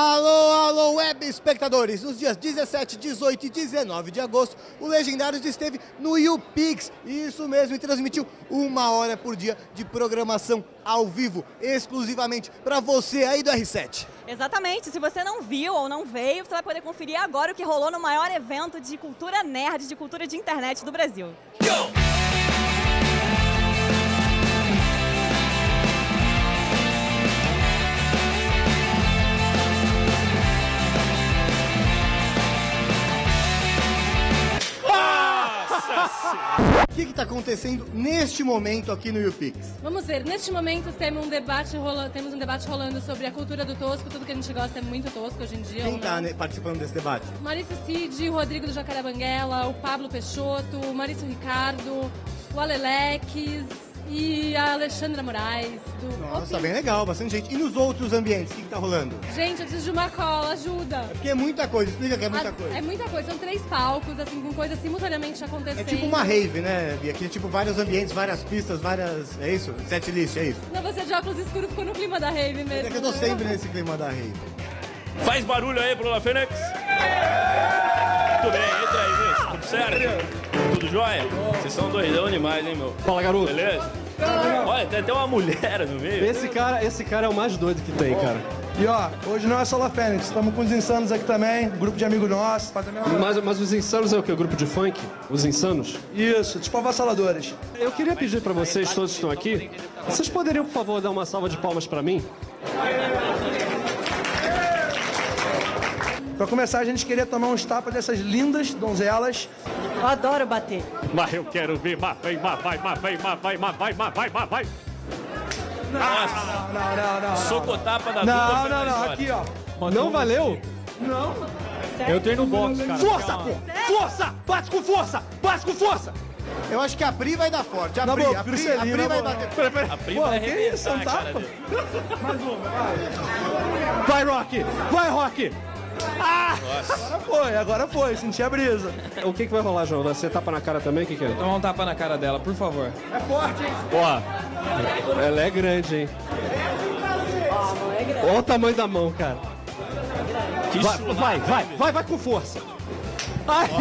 Alô, alô, web espectadores! Nos dias 17, 18 e 19 de agosto, o Legendários esteve no YouPix, isso mesmo, e transmitiu uma hora por dia de programação ao vivo, exclusivamente para você aí do R7. Exatamente, se você não viu ou não veio, você vai poder conferir agora o que rolou no maior evento de cultura nerd, de cultura de internet do Brasil. O que está acontecendo neste momento aqui no YouPix? Vamos ver, neste momento temos um debate rolando, temos um debate rolando sobre a cultura do tosco, tudo que a gente gosta é muito tosco hoje em dia. Quem está não. participando desse debate? Maurício Cid, o Rodrigo do Jacaré Banguela, o Pablo Peixoto, o Maurício Ricardo, o Aleleques e a Alexandra Moraes. Do Nossa, Opin- bem legal, bastante gente. E nos outros ambientes, o que está rolando? Gente, eu preciso de uma cola, ajuda. Porque é muita coisa, explica que é muita Ah, coisa. É muita coisa, são três palcos, assim, com coisas simultaneamente É acontecendo. tipo uma rave, né, Bia? Aqui é tipo vários ambientes, várias pistas, várias. É isso? Set list, é isso? Não, você de óculos escuros ficou no clima da rave mesmo. É que eu tô sempre nesse clima da rave. Faz barulho aí, Bruna Fênix. Tudo bem, Tudo certo? Tudo jóia? Vocês são doidão demais, hein, meu? Fala, garoto. Beleza? Olha, tem até uma mulher no meio. Esse cara, esse cara é o mais doido que tem, cara. E ó, hoje não é só La Fênix, estamos com os insanos aqui também, grupo de amigos nossos, fazendo a mesma- Mas, mas os insanos é o quê? O grupo de funk? Os insanos? Isso, tipo avassaladores. Eu queria pedir pra vocês, todos que estão aqui, vocês poderiam, por favor, dar uma salva de palmas pra mim? Pra começar, a gente queria tomar uns tapas dessas lindas donzelas. Eu adoro bater. Mas eu quero ver, mas vai, mas vai, mas vai, mas vai, mas vai, mas vai, mas vai. Não, não, não. Socotapa da Não, não, não, aqui ó. Não valeu? Eu tenho no box, cara. Força, pô! Força! Bate com força! Bate com força! Eu acho que a Pri vai dar forte. A Na Pri, boa, a Pri, prefiro a Pri vai boa. bater. Pera, pera. A Pri Pô, vai que isso? arrebentar É um a cara tapa? dele. Vai, Rock! Vai, Rock! Agora foi, agora foi, senti a brisa. O que, que vai rolar, João? Você tapa na cara também? O que, que é? Toma um tapa na cara dela, por favor. É forte, hein? Ó, ela é grande, hein? Olha o tamanho da mão, cara. Que Vai, vai, vai, vai, vai com força. Ai.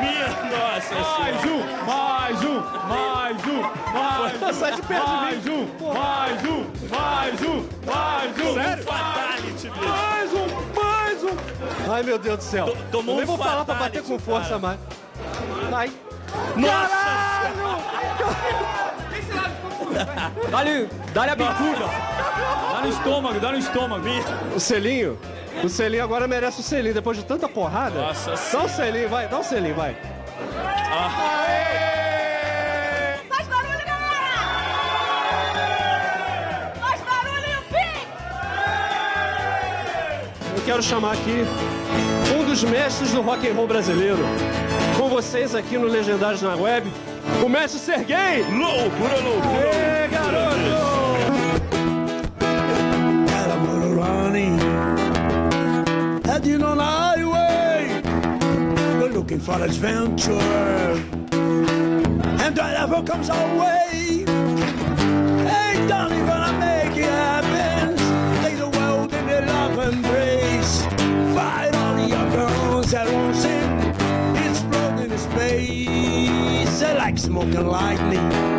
Minha nossa Mais um, mais um, mais um, mais um. Sai de perto. Mais um, mais um, mais um, mais um. Sério? Fatality, bicho. Mais um, mais um. Ai, meu Deus do céu. To- tomou Eu nem um vou falar pra bater com força cara. mais. Ai. Dá-lhe, dá-lhe a bicuda. Dá no estômago, dá no estômago. O selinho? O selinho agora merece o selinho. Depois de tanta porrada. Nossa Dá o selinho, vai. Dá o selinho, vai. Faz Eu quero chamar aqui um dos mestres do rock and roll brasileiro. Com vocês aqui no Legendários na Web, o mestre Serguei! Loucura, loucura. Ê, garoto! Heading on the highway. We're looking for adventure, and whatever comes our way. Smoking lightning.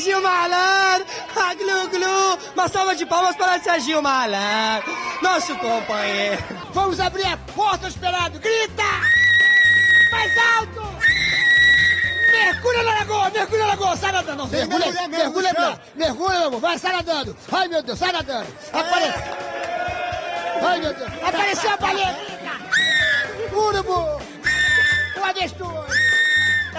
Serginho Malandro, Malandro! Ah, glu, glu! Uma salva de palmas para Serginho Malandro, nosso companheiro. Vamos abrir a porta, esperado. Grita! Mais alto! Mergulha na lagoa, mergulha na lagoa, sai nadando. Não, mergulha, mergulha mergulha, mergulha, mergulha, amor, vai, sai nadando. Ai, meu Deus, sai nadando. Aparece. Ai, meu Deus, apareceu a. Grita! Urubu! O avestruz!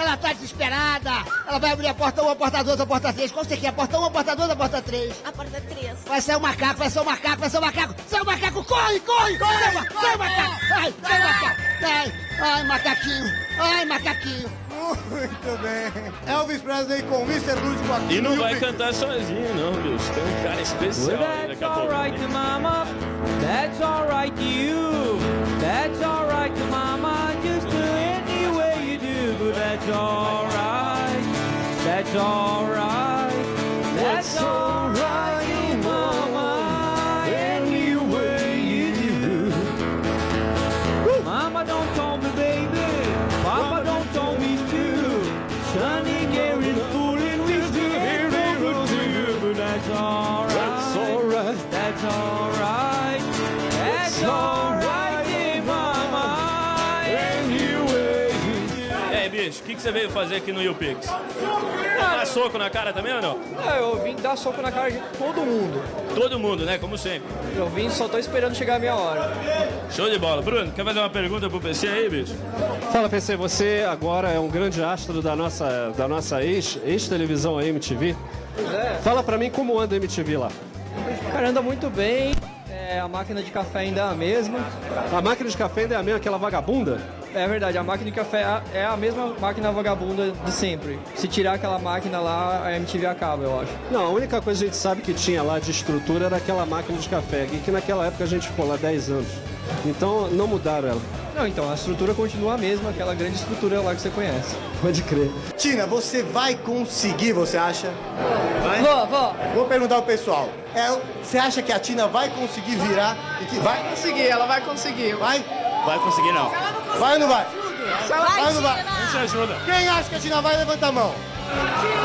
Ela tá desesperada. Ela vai abrir a porta 1, a porta 2, a porta 3. Qual você quer? A porta 1, a porta 2, a porta 3? A porta 3. Vai ser o macaco, vai ser o macaco, vai ser o macaco. Sai o macaco, corre, corre! Corre, sai, ma- sai o macaco! Ai, sai o macaco! Ai, ai, macaquinho! Ai, macaquinho! Muito bem. Elvis Presley com Mr. Lúdico aqui E não vai cantar sozinho, não, bicho. Tem um cara especial Well, aí that's daqui a pouco. alright to mama. That's alright to you. That's alright to mama. That's alright. That's alright. That's alright que, que você veio fazer aqui no YouPix? Dar soco na cara também ou não? Ah, eu vim dar soco na cara de todo mundo. Todo mundo, né? Como sempre. Eu vim, só tô esperando chegar a minha hora. Show de bola. Bruno, quer fazer uma pergunta pro PC aí, bicho? Fala, PC, você agora é um grande astro da nossa, da nossa ex- ex-televisão a MTV. Pois é. Fala pra mim como anda a MTV lá. Cara, anda muito bem. É, a máquina de café ainda é a mesma. A máquina de café ainda é a mesma, aquela vagabunda? É verdade, a máquina de café é- é a mesma máquina vagabunda de sempre. Se tirar aquela máquina lá, a MTV acaba, eu acho. Não, a única coisa que a gente sabe que tinha lá de estrutura era aquela máquina de café, que naquela época a gente ficou lá 10 anos. Então não mudaram ela. Não, então, a estrutura continua a mesma, aquela grande estrutura lá que você conhece. Pode crer. Tina, você vai conseguir, você acha? Vai? Vou, vou. Vou perguntar ao pessoal. É, você acha que a Tina vai conseguir virar e que vai? Conseguir, ela vai conseguir. Vai? Vai conseguir não. Vai ou não vai? Vai, ou não vai? Tina! Te ajuda. Quem acha que a Tina vai, levanta a mão.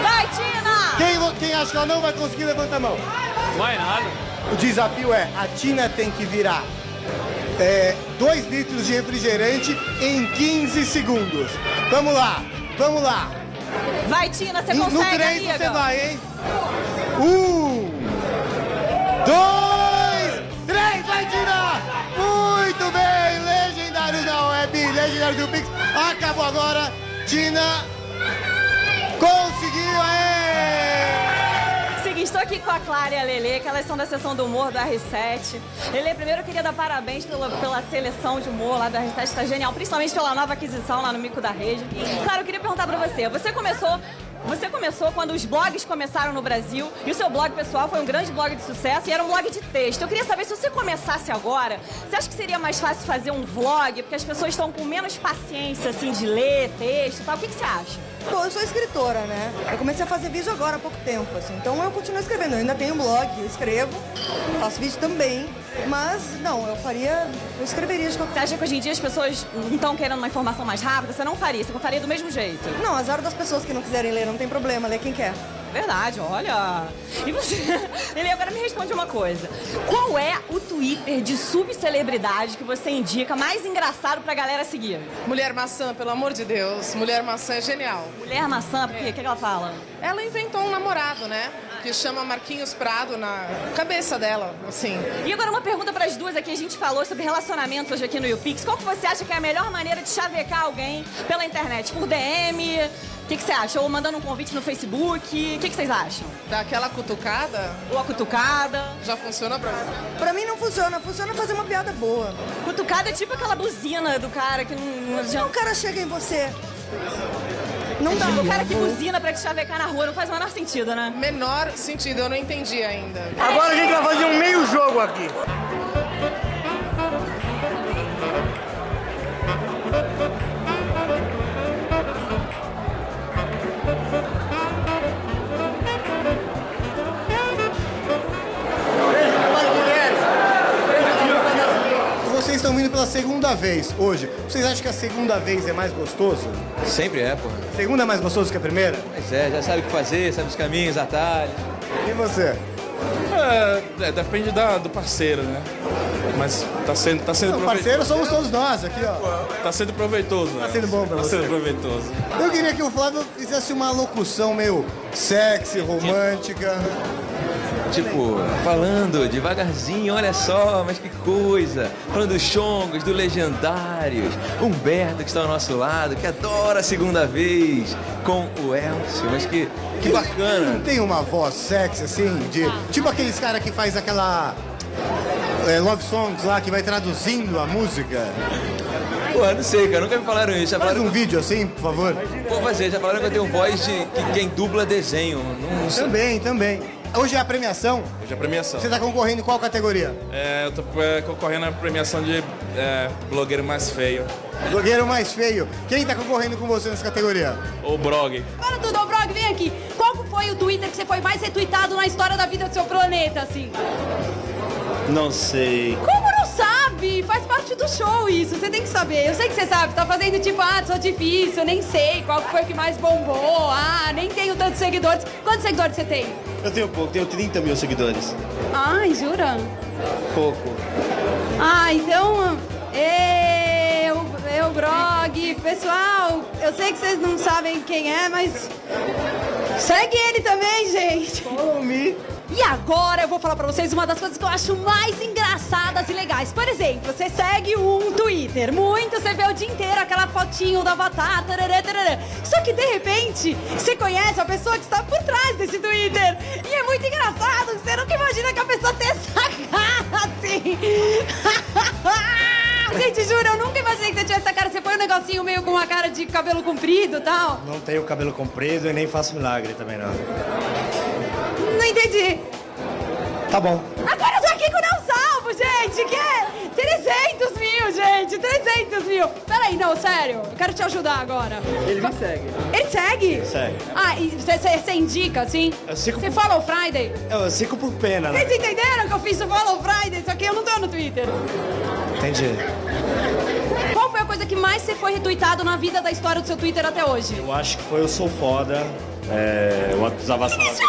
Vai, Tina! Quem, quem acha que ela não vai conseguir, levanta a mão. Vai nada. O desafio é, a Tina tem que virar 2 litros de refrigerante em 15 segundos. Vamos lá, vamos lá. Vai, Tina, você no consegue, 3 amiga. você vai, hein? Um, do Pix. Acabou agora, Tina conseguiu, aê! Seguinte, estou aqui com a Clara e a Lelê, que elas são da sessão do humor do R7. Lelê, primeiro eu queria dar parabéns pela, pela seleção de humor lá do R7, está genial, principalmente pela nova aquisição lá no Mico da Rede. Claro, eu queria perguntar pra você, você começou... Você começou quando os blogs começaram no Brasil e o seu blog pessoal foi um grande blog de sucesso e era um blog de texto. Eu queria saber se você começasse agora, você acha que seria mais fácil fazer um vlog? Porque as pessoas estão com menos paciência, assim, de ler texto e tal. O que, que você acha? Bom, eu sou escritora, né? Eu comecei a fazer vídeo agora há pouco tempo, assim. Então eu continuo escrevendo. Eu ainda tenho um blog, eu escrevo, faço vídeo também. Mas, não, eu faria. Eu escreveria de qualquer Você acha que hoje em dia as pessoas não estão querendo uma informação mais rápida? Você não faria, você faria do mesmo jeito. Não, azar das pessoas que não quiserem ler, não tem problema, lê quem quer. Verdade, olha. E você. Ele agora me responde uma coisa. Qual é o Twitter de subcelebridade que você indica mais engraçado pra galera seguir? Mulher maçã, pelo amor de Deus. Mulher maçã é genial. Mulher maçã, por quê? O que, que ela fala? Ela inventou um namorado, né? Que chama Marquinhos Prado na cabeça dela, assim. E agora uma pergunta para as duas aqui. A gente falou sobre relacionamentos hoje aqui no YouPix. Qual que você acha que é a melhor maneira de chavecar alguém pela internet? Por DM? O que, que você acha? Ou mandando um convite no Facebook? O que, que vocês acham? Daquela cutucada? Ou a cutucada? Já funciona pra você? Pra mim não funciona, funciona fazer uma piada boa. Cutucada é tipo aquela buzina do cara que não, não adianta. O cara chega em você. Não dá. Tipo o cara que buzina pra te chavecar na rua, não faz o menor sentido, né? Menor sentido, eu não entendi ainda. Agora a gente vai fazer um meio jogo aqui. Pela segunda vez hoje. Vocês acham que a segunda vez é mais gostoso? Sempre é, pô. Segunda é mais gostoso que a primeira? Mas é, já sabe o que fazer, sabe os caminhos, atalhos. E você? É, é, depende da, do parceiro, né? Mas tá sendo, tá sendo Não, parceiro somos todos nós aqui, ó. Tá sendo proveitoso, né? Tá sendo bom pra Tá você. sendo proveitoso. Eu queria que o Flávio fizesse uma locução meio sexy, romântica. Tipo, falando devagarzinho, olha só, mas que coisa. Falando dos chongos, do Legendários. Humberto que está ao nosso lado, que adora a segunda vez com o Elcio. Mas que, que bacana. Não tem uma voz sexy assim, de. Tipo aqueles caras que faz aquela. é, love songs lá que vai traduzindo a música. Pô, não sei, cara, nunca me falaram isso. Já Faz falaram um vídeo assim, por favor. Vou fazer, já falaram que eu tenho voz de que quem dubla desenho. Não, não. Também, também. Hoje é a premiação. Hoje é a premiação. Você tá concorrendo em qual categoria? É, eu tô é, concorrendo à premiação de é, blogueiro mais feio. Blogueiro mais feio. Quem tá concorrendo com você nessa categoria? O Brog. Para tudo, ô Brog, vem aqui. Qual foi o Twitter que você foi mais retweetado na história da vida do seu planeta, assim? Não sei. Como sabe? Faz parte do show isso, você tem que saber. Eu sei que você sabe, tá fazendo tipo, ah, sou difícil, eu nem sei qual foi que mais bombou. Ah, nem tenho tantos seguidores. Quantos seguidores você tem? Eu tenho pouco, tenho 30 mil seguidores. Ai, jura? Pouco. Ah, então. Eu, eu, Grog, pessoal, eu sei que vocês não sabem quem é, mas. Segue ele também, gente. Follow me. E agora eu vou falar pra vocês uma das coisas que eu acho mais engraçadas e legais. Por exemplo, você segue um Twitter, muito, você vê o dia inteiro aquela fotinho do avatar, tarará, tarará. Só que de repente, você conhece a pessoa que está por trás desse Twitter. E é muito engraçado, você nunca imagina que a pessoa tem essa cara assim. Gente, juro, eu nunca imaginei que você tinha essa cara. Você põe um negocinho meio com uma cara de cabelo comprido e tal. Não tenho cabelo comprido e nem faço milagre também não. Entendi. Tá bom. Agora eu tô aqui com o Não Salvo, gente, que é 300 mil, gente, 300 mil. Peraí, não, sério, eu quero te ajudar agora. Ele me segue. Ele segue? Segue. Ah, e você- você você indica, assim? Eu sigo Você por- follow Friday? Eu, eu sigo por pena, né? Vocês entenderam que eu fiz o follow Friday? Só que eu não tô no Twitter. Entendi. Qual foi a coisa que mais você foi retweetado na vida da história do seu Twitter até hoje? Eu acho que foi Eu Sou Foda. É, essa... Eles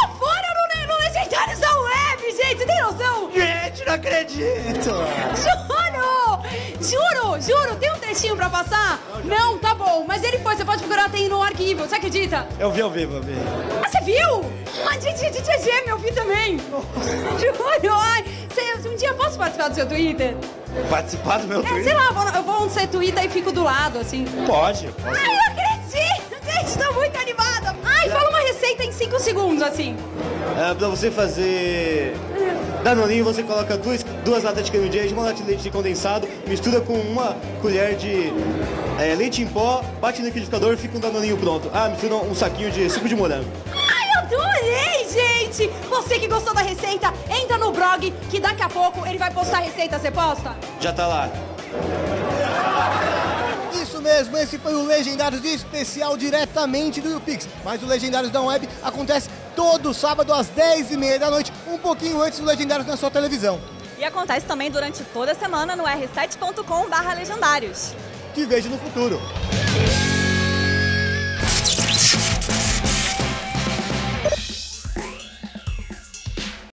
você tem noção? Gente, não acredito! Juro! Juro, juro, tem um trechinho pra passar? Não, tá bom, mas ele foi, você pode procurar, tem no arquivo, você acredita? Eu vi, eu vi, eu vi. Ah, você viu? A gente, a gente é gêmeo, eu vi também. Juro, ai. Você, um dia eu posso participar do seu Twitter? Participar do meu É, sei Twitter? lá, eu vou, eu vou onde você twitta e fico do lado, assim. Pode. Ai, eu acredito! Gente, tô muito animada. Ai, fala uma receita em 5 segundos, assim. É, pra você fazer danoninho, você coloca duas, duas latas de creme de leite, uma lata de leite condensado, mistura com uma colher de é, leite em pó, bate no liquidificador e fica um danoninho pronto. Ah, mistura um saquinho de suco de morango. Ai, adorei, gente! Você que gostou da receita, entra no blog, que daqui a pouco ele vai postar a receita, você posta? Já tá lá. Isso mesmo, esse foi o Legendários especial diretamente do YouPix. Mas o Legendários da Web acontece todo sábado às 10h30 da noite, um pouquinho antes do Legendários na sua televisão. E acontece também durante toda a semana no r7.com.br legendários. Te vejo no futuro.